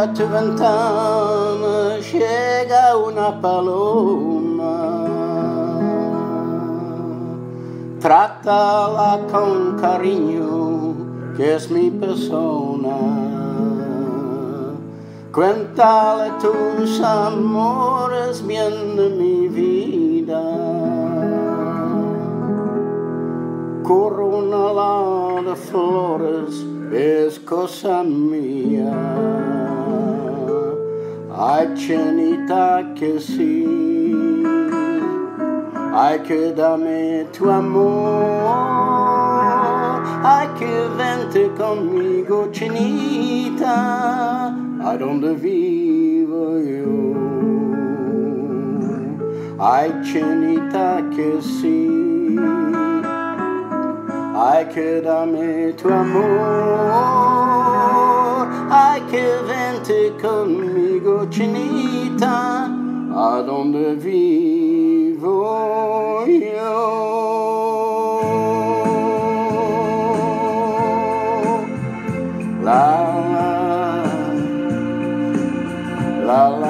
a ventana llega una paloma. Trátala con cariño, que es mi persona. Cuéntale tus amores, bien de mi vida. Corona de flores es cosa mía. Acenita che sì, hai che da me tuo amore, hai che vente conmigo cenita, a donde vivo io. Hai cenita che sì, hai che da me tuo amore, hai che vente conmigo, chinita, a donde vivo yo. La la la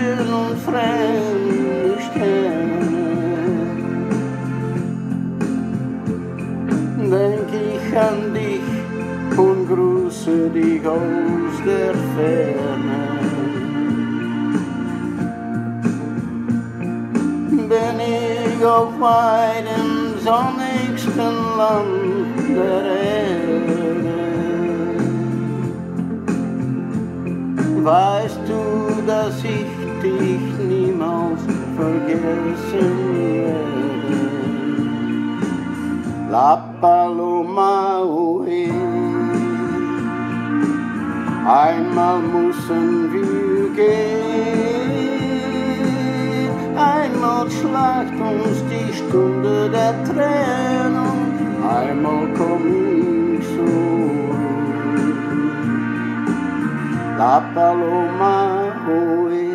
und Fremde stellen. Denk ich an dich und grüße dich aus der Ferne. Bin ich auf meinem sonnigsten Land der Erde. Dass ich dich niemals vergessen werde? La Paloma. Einmal müssen wir gehen, einmal schlagt uns die Stunde der Trennung, einmal komm ich zurück. La Paloma, oe.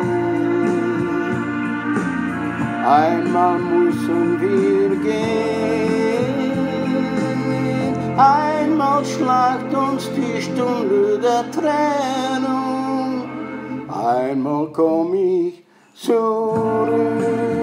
Einmal müssen wir gehen, einmal schlagt uns die Stunde der Trennung, einmal komm ich zurück.